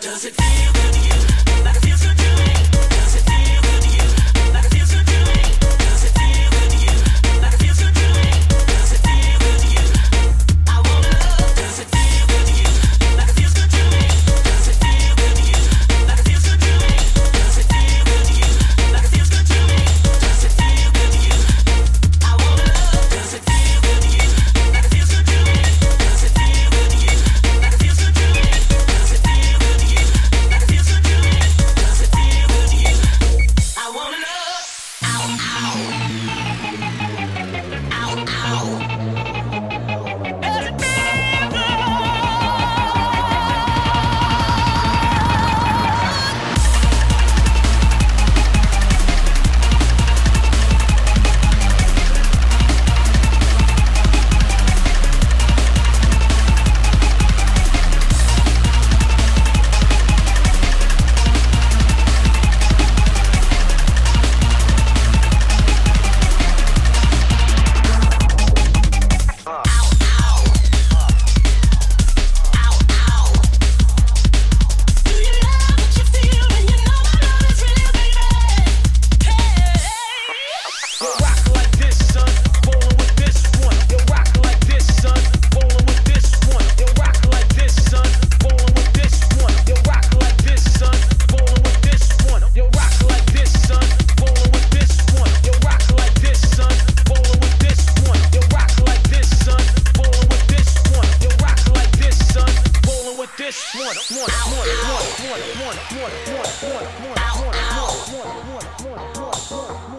Does it feel good to you? Like it feels good to me? Ow, ow.